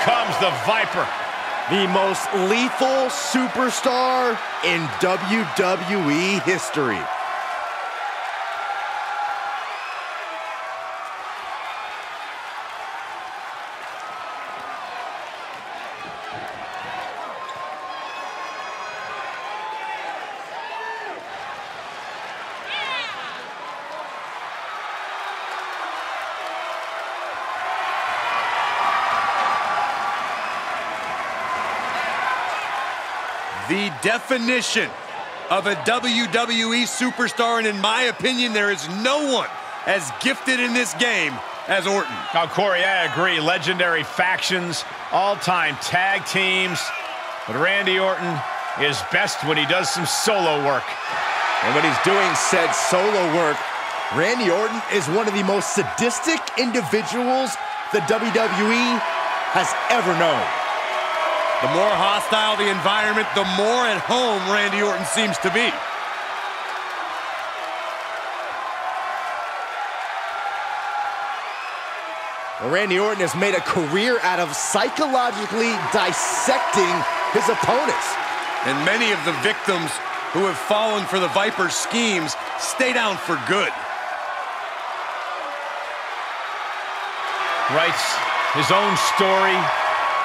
comes the Viper. The most lethal superstar in WWE history. Definition of a WWE superstar, and in my opinion, there is no one as gifted in this game as Orton. Now, Corey, I agree. Legendary factions, all-time tag teams. But Randy Orton is best when he does some solo work. And when he's doing said solo work, Randy Orton is one of the most sadistic individuals the WWE has ever known. The more hostile the environment, the more at home Randy Orton seems to be. Well, Randy Orton has made a career out of psychologically dissecting his opponents. And many of the victims who have fallen for the Viper's schemes stay down for good. Writes his own story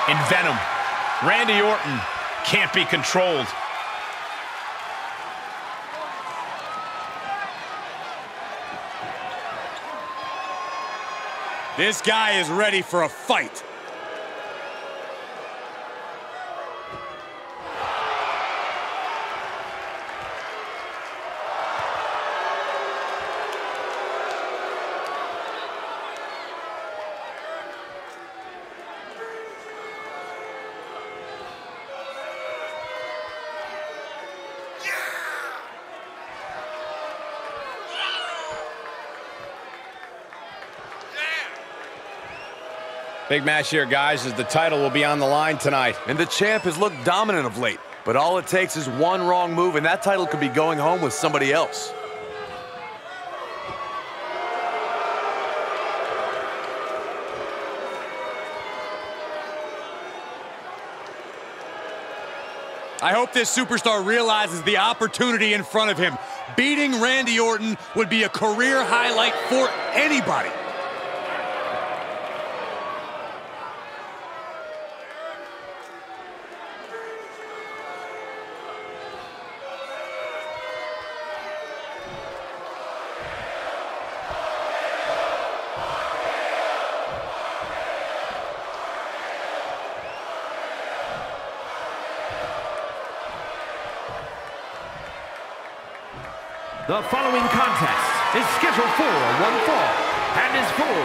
in Venom. Randy Orton can't be controlled. This guy is ready for a fight. Big match here, guys, as the title will be on the line tonight. And the champ has looked dominant of late. But all it takes is one wrong move, and that title could be going home with somebody else. I hope this superstar realizes the opportunity in front of him. Beating Randy Orton would be a career highlight for anybody. The following contest is scheduled for one fall and is for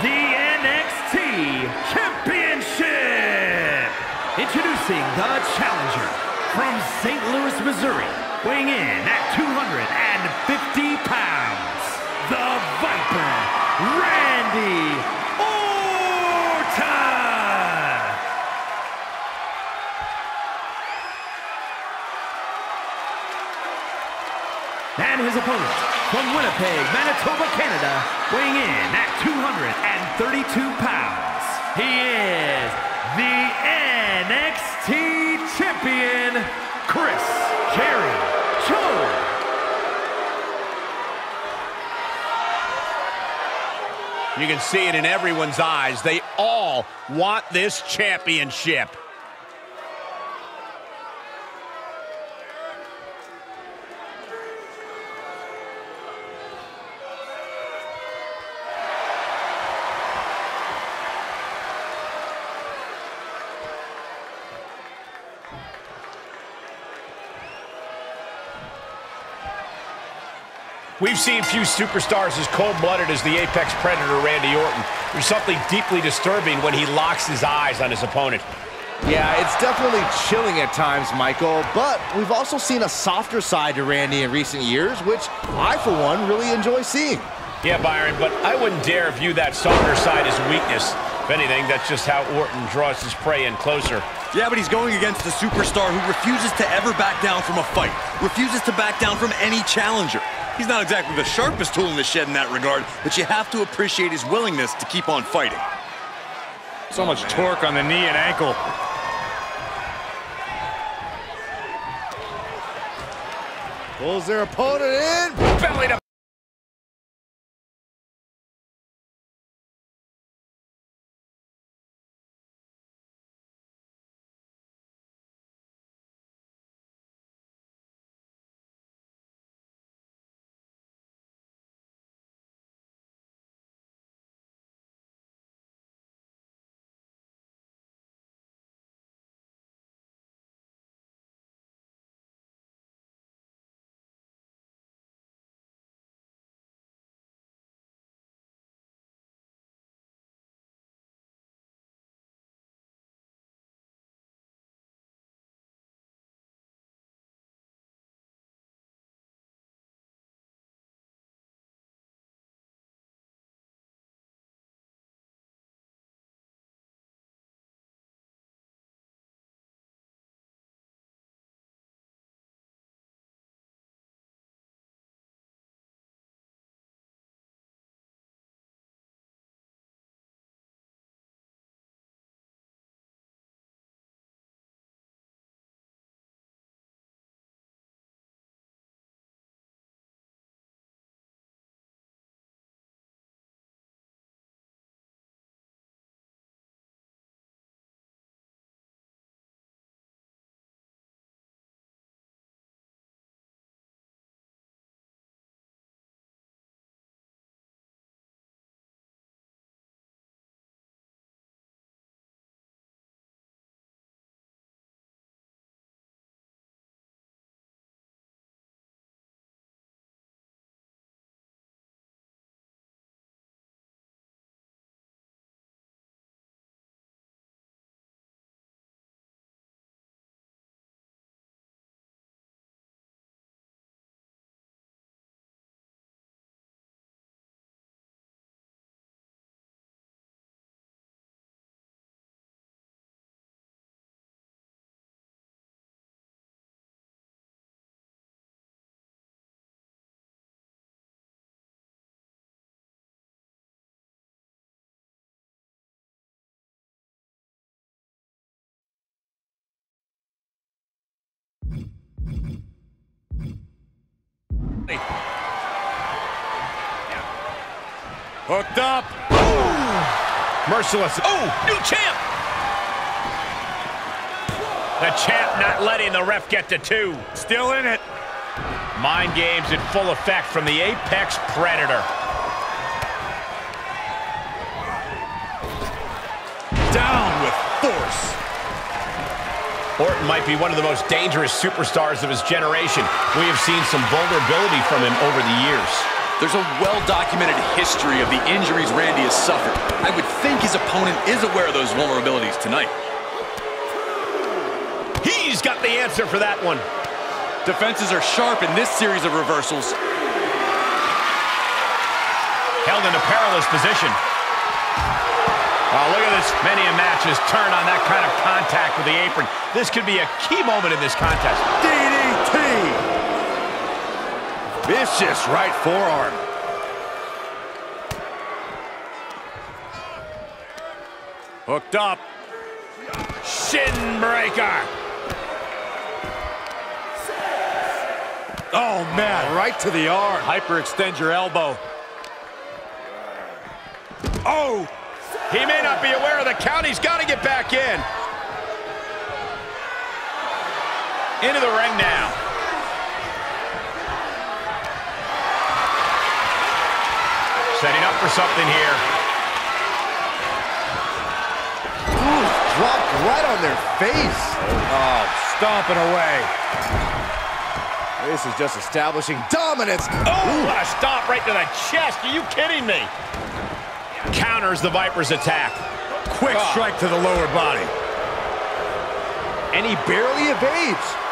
the NXT Championship. Introducing the challenger from St. Louis, Missouri, weighing in at 250 pounds, the Viper, Randy And his opponent from Winnipeg, Manitoba, Canada, weighing in at 232 pounds. He is the NXT Champion, Chris Jerry Joe. You can see it in everyone's eyes. They all want this championship. We've seen few superstars as cold-blooded as the apex predator Randy Orton. There's something deeply disturbing when he locks his eyes on his opponent. Yeah, it's definitely chilling at times, Michael, but we've also seen a softer side to Randy in recent years, which I, for one, really enjoy seeing. Yeah, Byron, but I wouldn't dare view that softer side as weakness. If anything, that's just how Orton draws his prey in closer. Yeah, but he's going against a superstar who refuses to ever back down from a fight, refuses to back down from any challenger. He's not exactly the sharpest tool in the shed in that regard, but you have to appreciate his willingness to keep on fighting. So much torque on the knee and ankle. Pulls their opponent in. Belly to Hooked up. Merciless. Oh, new champ. The champ not letting the ref get to two. Still in it. Mind games in full effect from the Apex Predator. Down with force. Orton might be one of the most dangerous superstars of his generation. We have seen some vulnerability from him over the years. There's a well-documented history of the injuries Randy has suffered. I would think his opponent is aware of those vulnerabilities tonight. He's got the answer for that one. Defenses are sharp in this series of reversals. Held in a perilous position. Oh, look at this. Many a match has turned on that kind of contact with the apron. This could be a key moment in this contest. DDT. Vicious right forearm. Hooked up. Shin breaker. Oh, man, right to the arm. Hyperextend your elbow. Oh, he may not be aware of the count. He's got to get back in. Into the ring now. Setting up for something here. Ooh, dropped right on their face. Oh, stomping away. This is just establishing dominance. Oh, what a stomp right to the chest. Are you kidding me? Counters the Viper's attack. Quick ah. strike to the lower body. And he barely evades.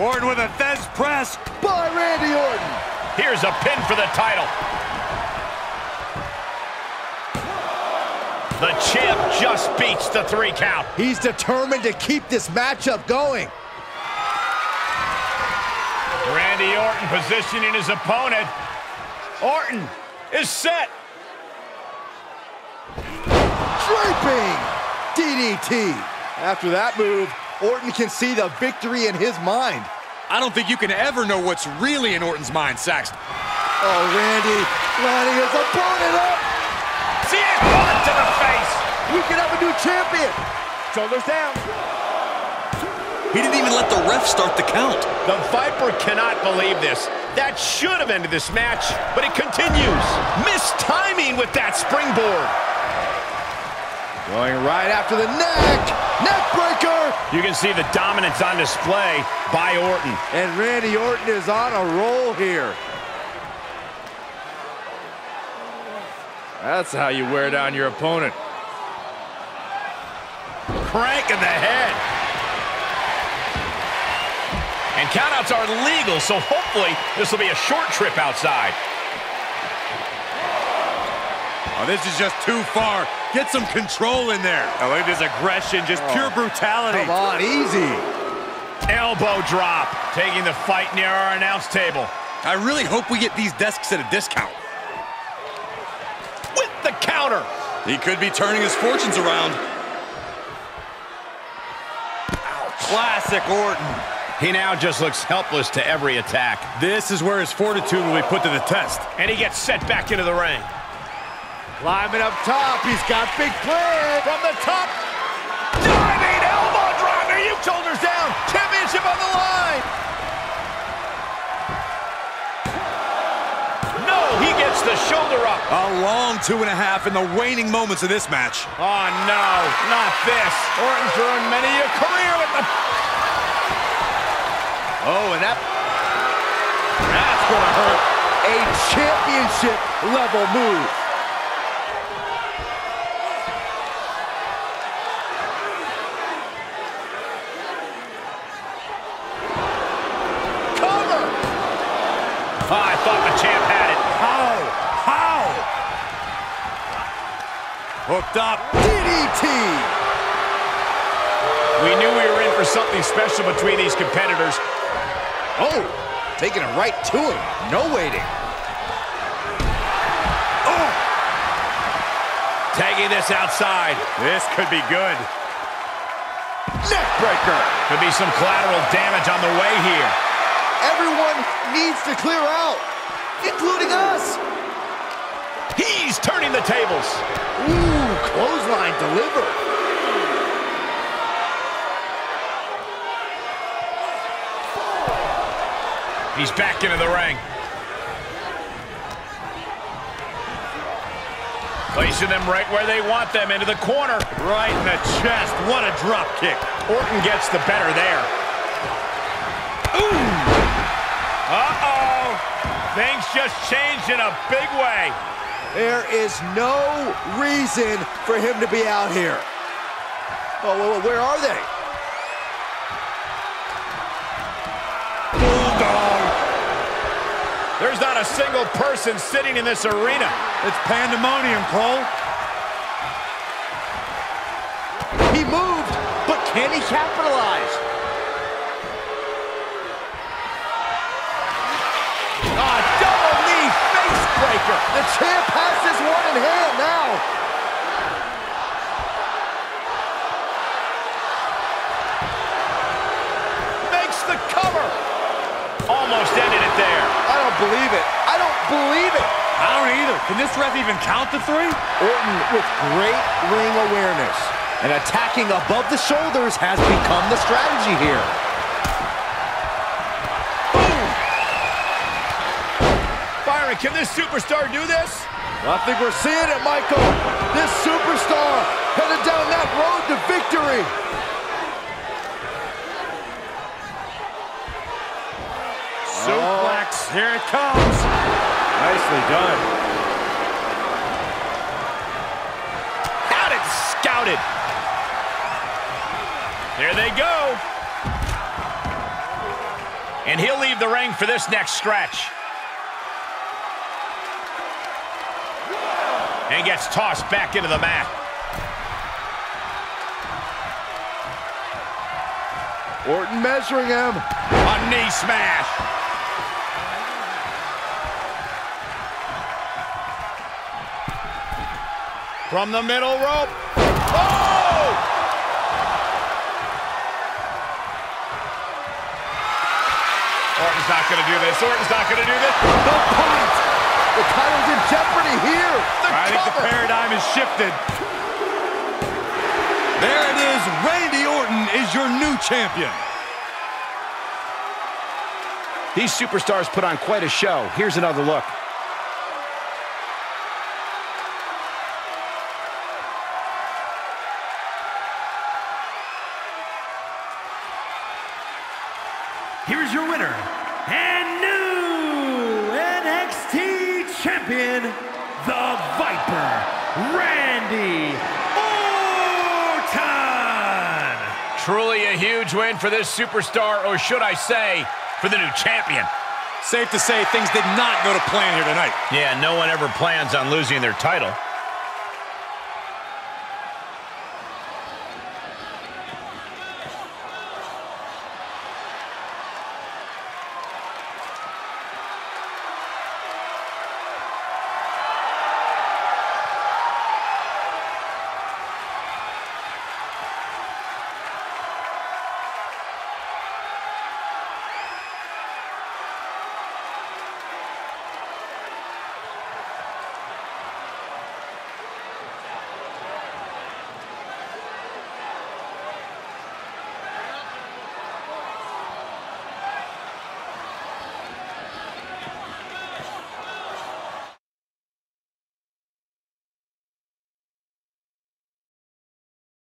Orton with a Thesz press. By Randy Orton. Here's a pin for the title. The champ just beats the three count. He's determined to keep this matchup going. Randy Orton positioning his opponent. Orton is set. Draping DDT. After that move, Orton can see the victory in his mind. I don't think you can ever know what's really in Orton's mind, Saxton. Oh, Randy lining his opponent up. See it, bullet to the face. We could have a new champion. Shoulders down. He didn't even let the ref start the count. The Viper cannot believe this. That should have ended this match, but it continues. Missed timing with that springboard. Going right after the neck. Neck breaker. You can see the dominance on display by Orton. And Randy Orton is on a roll here. That's how you wear down your opponent. Crank in the head. And countouts are legal, so hopefully this will be a short trip outside. Oh, this is just too far. Get some control in there. Oh, look at this aggression, just pure oh. brutality. Come on, easy. Elbow drop, taking the fight near our announce table. I really hope we get these desks at a discount. With the counter. He could be turning his fortunes around. Classic Orton. He now just looks helpless to every attack. This is where his fortitude will be put to the test. And he gets set back into the ring. Climbing up top. He's got big plans. From the top. Diving elbow drop. Are you shoulders down? Championship on the line. No, he gets the shoulder up. A long two and a half in the waning moments of this match. Oh, no, not this. Orton's ruined many a career with the... Oh, and that... That's going to hurt. A championship level move. Cover! Oh, I thought the champ had it. How? How? Hooked up. DDT. We knew we were in for something special between these competitors. Oh, taking it right to him. No waiting. Oh! Tagging this outside. This could be good. Neckbreaker. Could be some collateral damage on the way here. Everyone needs to clear out, including us. He's turning the tables. Ooh, clothesline delivered. He's back into the ring. Placing them right where they want them, into the corner. Right in the chest. What a drop kick. Orton gets the better there. Ooh! Uh-oh! Things just changed in a big way. There is no reason for him to be out here. Oh, where are they? There's not a single person sitting in this arena. It's pandemonium, Cole. He moved, but can he capitalize? A double knee face breaker. The champ has this one in hand now. Believe it. I don't believe it. I don't either. Can this ref even count the three? Orton with great ring awareness. And attacking above the shoulders has become the strategy here. Boom! Byron, can this superstar do this? I think we're seeing it, Michael. This superstar headed down that road to victory. Suplex. Here it comes. Nicely done. Had it scouted. There they go. And he'll leave the ring for this next stretch. And gets tossed back into the mat. Orton measuring him. A knee smash. From the middle rope. Oh! Orton's not going to do this. Orton's not going to do this. The point. The title's in jeopardy here. The I think the paradigm has shifted. There it is. Randy Orton is your new champion. These superstars put on quite a show. Here's another look. Randy Orton. Truly a huge win for this superstar, or should I say, for the new champion. Safe to say things did not go to plan here tonight. Yeah, no one ever plans on losing their title.